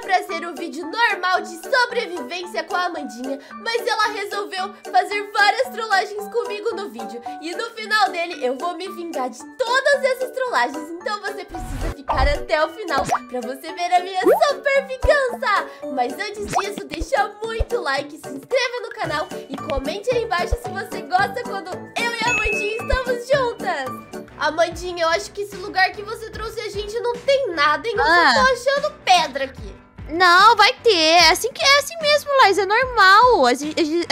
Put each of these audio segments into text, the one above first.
Era pra ser um vídeo normal de sobrevivência com a Amandinha, mas ela resolveu fazer várias trollagens comigo no vídeo. E no final dele eu vou me vingar de todas essas trollagens, então você precisa ficar até o final pra você ver a minha super vingança. Mas antes disso, deixa muito like, se inscreva no canal e comente aí embaixo se você gosta quando eu e a Amandinha estamos juntas. Amandinha, eu acho que esse lugar que você trouxe a gente não tem nada, hein? Eu Ah. só tô achando pedra aqui. Não, vai ter. É assim, que, é assim mesmo, Laís. É normal. Às,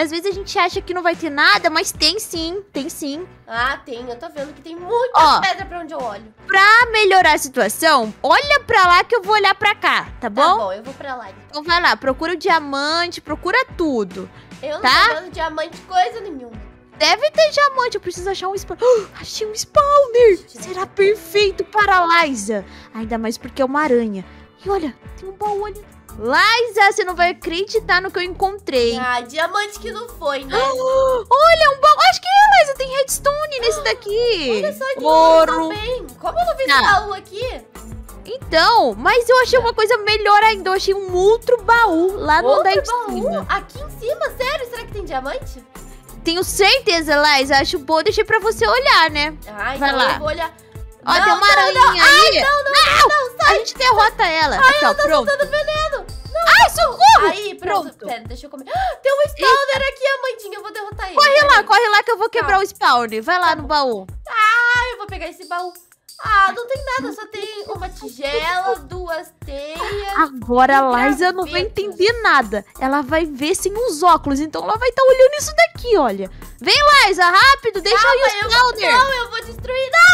às- vezes a gente acha que não vai ter nada, mas tem sim. Tem sim. Ah, tem. Eu tô vendo que tem muita Ó. pedra pra onde eu olho. Pra melhorar a situação, olha pra lá que eu vou olhar pra cá, tá Tá bom? bom, eu vou pra lá. então. Então vai lá, procura o diamante, procura tudo. Eu não Tá? tô vendo diamante coisa nenhuma. Deve ter diamante, eu preciso achar um spawner. achei um spawner! Será perfeito para a Liza. Ainda mais porque é uma aranha. E olha, tem um baú ali. Liza, você não vai acreditar no que eu encontrei. Ah, diamante que não foi, né? Olha, um baú. Acho que é, Liza, tem redstone nesse daqui. Olha só Ouro. também. Como eu não vi esse Tá. baú aqui? Então, mas eu achei uma coisa melhor ainda. Eu achei um outro baú lá no Outro andar de baú? cima. Aqui em cima? Sério? Será que tem diamante? Tenho certeza, Liza. Acho bom, deixei pra você olhar, né? Ah, Vai então lá. eu vou olhar. Ó, Não, tem uma não, aranha aí. Não, não, não, não, A gente derrota ela. Aqui, ó, pronto. soltando veneno. Ai, socorro! Aí, pronto. Pronto. Pera, deixa eu comer. Ah, Tem um spawner aqui, Amandinha. Eu vou derrotar ele. Corre lá, corre lá que eu vou quebrar o spawner. Vai lá Tá no baú. Ah, eu vou pegar esse baú. Ah, não tem nada. Só tem uma tigela, duas teias. Agora a Liza não vai entender nada. Ela vai ver sem os óculos, então ela vai estar olhando isso daqui, olha. Vem, Liza, rápido, deixa aí o Calma, eu- spawner. Não, eu vou destruir. Não,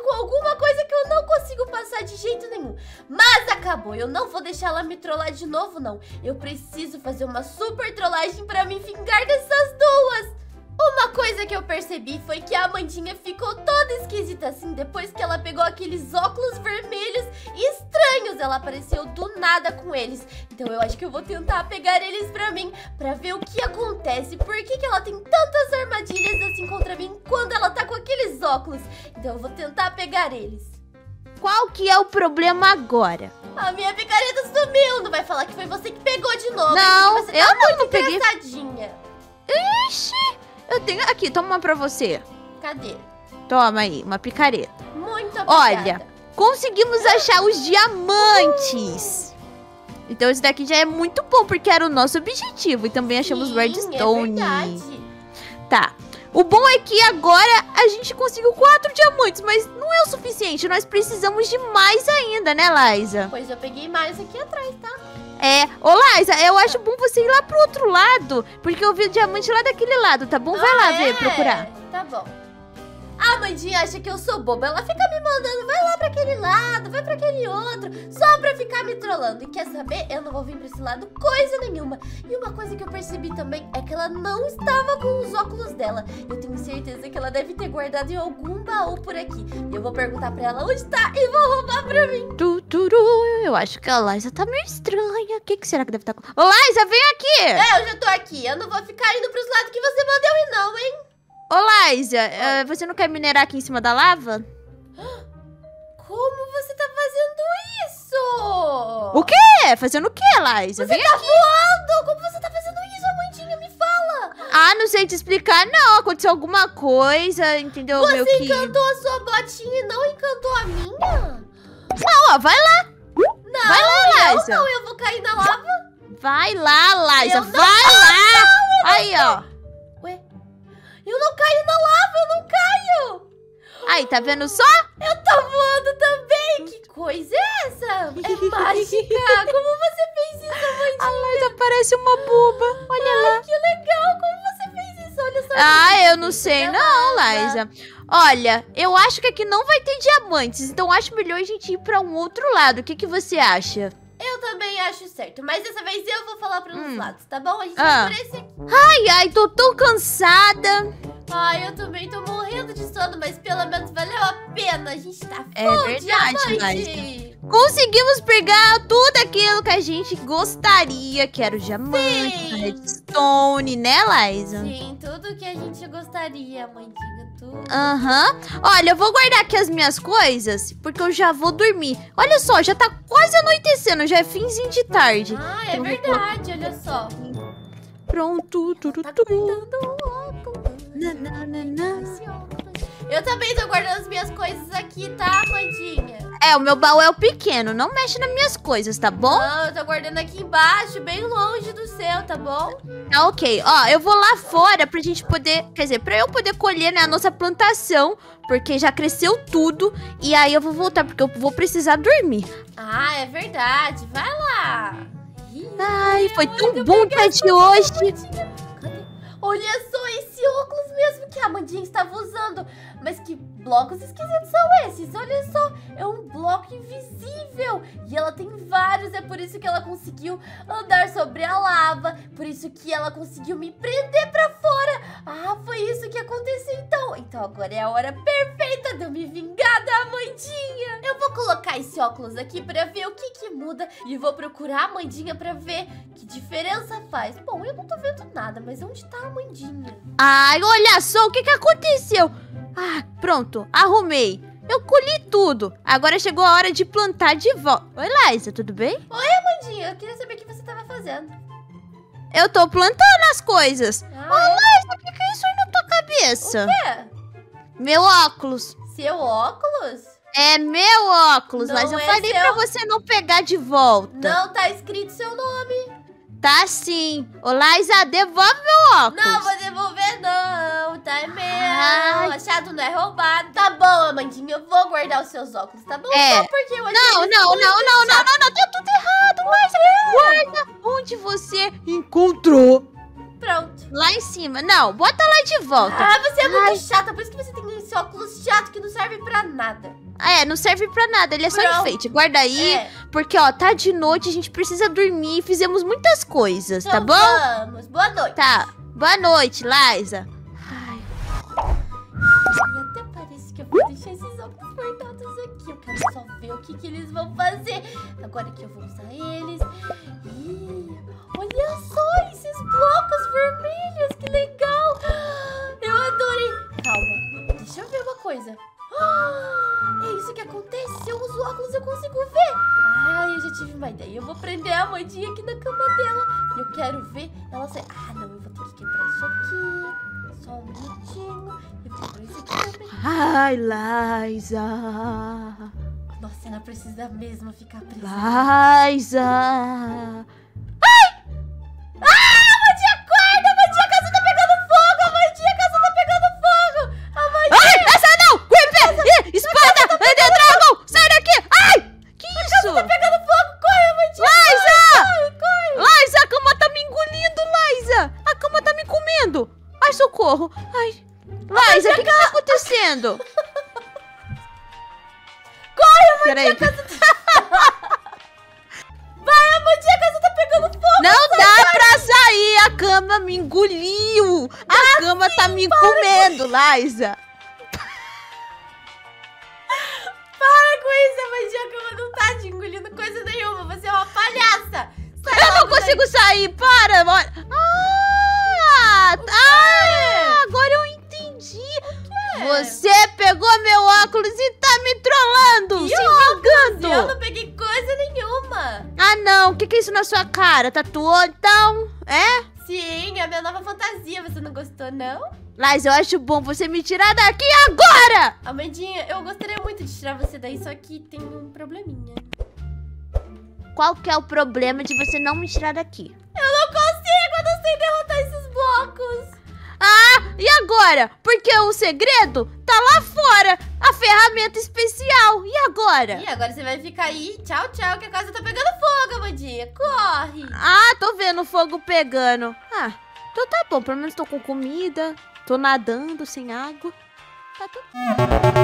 com alguma coisa que eu não consigo passar de jeito nenhum. Mas acabou, eu não vou deixar ela me trollar de novo, não. Eu preciso fazer uma super trollagem pra me vingar dessas duas. Uma coisa que eu percebi foi que a Amandinha ficou toda esquisita assim depois que ela pegou aqueles óculos vermelhos estranhos. Ela apareceu do nada com eles. Então eu acho que eu vou tentar pegar eles pra mim, pra ver o que acontece. Por que, que ela tem tantas armadilhas assim contra mim quando ela tá com aqueles óculos? Então eu vou tentar pegar eles. Qual que é o problema agora? A minha picareta sumiu. Não vai falar que foi você que pegou de novo. Não, eu tá não, não peguei. Ixi, eu tenho... Aqui, toma uma pra você. Cadê? Toma aí, uma picareta. Muito Olha, obrigada. Conseguimos achar os diamantes. Então esse daqui já é muito bom, porque era o nosso objetivo. E também achamos Sim, redstone. É. Tá. O bom é que agora a gente conseguiu quatro diamantes, mas não é o suficiente. Nós precisamos de mais ainda, né, Liza? Pois eu peguei mais aqui atrás, tá? É. Ô, Liza, eu acho bom você ir lá pro outro lado, porque eu vi o diamante lá daquele lado, tá bom? Vai lá Ah, ver, é? procurar. Tá bom. A Mandinha acha que eu sou boba. Ela fica me mandando, vai lá pra aquele lado, vai pra aquele outro, só pra ficar me trollando. E quer saber? Eu não vou vir pra esse lado coisa nenhuma. E uma coisa que eu percebi também é que ela não estava com os óculos dela. Eu tenho certeza que ela deve ter guardado em algum baú por aqui. E eu vou perguntar pra ela onde tá e vou roubar pra mim. Tu, turu, eu acho que a Liza tá meio estranha. O que, que será que deve estar com. Ô, Liza, vem aqui! É, eu já tô aqui. Eu não vou ficar indo pros lados que você mandou ir, não, hein? Ô, Liza, eh, você não quer minerar aqui em cima da lava? Como você tá fazendo isso? O quê? Fazendo o quê, Liza? Você Vem tá voando! Como você tá fazendo isso, Amandinha? Me fala! Ah, não sei te explicar, não. Aconteceu alguma coisa, entendeu? Meu Você que... encantou a sua botinha e não encantou a minha? Não, ó, vai lá. Não, Vai lá, eu Liza. não, eu vou cair na lava. Vai lá, Liza. Eu não- Vai lá. Aí, Aí, tá vendo só? Eu tô voando também. Que coisa é essa? É mágica. Como você fez isso, A Amandinha? Liza parece uma boba. Olha lá. Ai, que legal. Como você fez isso? Olha só. Ah, eu não sei é não. Liza. Olha, eu acho que aqui não vai ter diamantes, então acho melhor a gente ir pra um outro lado. O que, que você acha? Eu também acho certo, mas dessa vez eu vou falar para os Hum. lados, tá bom? A gente Ah. vai por esse aqui. Ai, ai, tô tão cansada. Ai, eu também tô morrendo de sono, mas pelo menos valeu a pena. A gente tá É full verdade, diamante. Conseguimos pegar tudo aquilo que a gente gostaria, que era o diamante, redstone, né, Liza? Sim, tudo que a gente gostaria, Amandinha, tudo. Aham. Olha, eu vou guardar aqui as minhas coisas, porque eu já vou dormir. Olha só, já tá quase anoitecendo, já é finzinho de tarde. Ah, é vou verdade, olha só. Pronto, tudo, Tá tudo. Eu também tô guardando as minhas coisas aqui, tá, Amandinha? É, o meu baú é o pequeno, não mexe nas minhas coisas, tá bom? Não, eu tô guardando aqui embaixo, bem longe do seu, tá bom? Tá ok. Ó, eu vou lá fora pra gente poder. Quer dizer, pra eu poder colher, né, a nossa plantação. Porque já cresceu tudo. E aí eu vou voltar, porque eu vou precisar dormir. Ah, é verdade. Vai lá. Ih, Ai, foi tão bom peguei estar de hoje. Olha só esse óculos mesmo que a Amandinha estava usando. Mas que blocos esquisitos são esses? Olha só, é um bloco invisível. E ela tem vários, é por isso que ela conseguiu andar sobre a lava. Por isso que ela conseguiu me prender pra fora. Ah, foi isso que aconteceu então. Então agora é a hora perfeita de eu me vingar colocar esse óculos aqui pra ver o que que muda. E vou procurar a Amandinha pra ver que diferença faz. Bom, eu não tô vendo nada, mas onde tá a Amandinha? Ai, olha só o que, que aconteceu. Ah, pronto, arrumei. Eu colhi tudo. Agora chegou a hora de plantar de volta. Oi, Liza, tudo bem? Amandinha, eu queria saber o que você tava fazendo. Eu tô plantando as coisas. Ah, Ô, Liza, o que, que é isso aí na tua cabeça? é? Meu óculos. Seu óculos? É meu óculos, Não mas eu é falei seu. pra você não pegar de volta. Não tá escrito seu nome. Tá sim. Ô, Liza, devolve meu óculos. Não vou devolver, não. Tá é meu. Achado não é roubado. Tá bom, Amandinha, eu vou guardar os seus óculos, tá bom? É. Só porque eu achei Não, não, não, não, não, não, não, tá tudo errado, Liza. Guarda onde você encontrou. Pronto. Lá em cima. Não, bota lá de volta. Ah, você é muito Ai. chata, por isso que você tem esse óculos chato que não serve pra nada. Ah, é, não serve pra nada, ele é só enfeite. Guarda aí, É, porque, ó, tá de noite, a gente precisa dormir. Fizemos muitas coisas, tá então bom? Vamos, boa noite. Tá. Boa noite, Liza. Ai, E até parece que eu vou deixar esses óculos guardados aqui. Eu quero só ver o que, que eles vão fazer. Agora que eu vou usar eles. Ih, olha só esses blocos vermelhos, que legal. Eu adorei. Calma, deixa eu ver uma coisa. Ah, É isso que acontece. Se eu uso óculos, eu consigo ver. Ah, eu já tive uma ideia. Eu vou prender a Amandinha aqui na cama dela. E eu quero ver ela sair. Ah, não, eu vou ter que quebrar isso aqui. Só um minutinho. Eu vou quebrar isso aqui também. Ai, Liza. Nossa, ela precisa mesmo ficar presa. Liza. Comendo! Ai, socorro! Ai! Liza, o que que tá acontecendo? Corre, Peraí. Vai, Amandinha, a casa tá pegando fogo! Não dá pra sair! A cama me engoliu! A cama tá me comendo, Liza! Para com isso, Amandinha, a cama não tá te engolindo coisa nenhuma. Você é uma palhaça! Sai Eu não logo daí. consigo sair! Para! Olha. Ah! ah agora eu entendi! Você pegou meu óculos e tá me trollando! Que se Eu vingando! não peguei coisa nenhuma! Ah, não! O que, que é isso na sua cara? Tatuou então? É? Sim, é a minha nova fantasia. Você não gostou, não? Mas eu acho bom você me tirar daqui agora! Amandinha, eu gostaria muito de tirar você daí, só que tem um probleminha. Qual que é o problema de você não me tirar daqui? Eu não consigo, eu não sei derrotar blocos. Ah, e agora? Porque o segredo tá lá fora, a ferramenta especial. E agora? E agora você vai ficar aí, tchau, tchau, que a casa tá pegando fogo, Amandinha. Corre. Ah, tô vendo o fogo pegando. Ah, então tá bom, pelo menos tô com comida, tô nadando sem água. Tá tudo.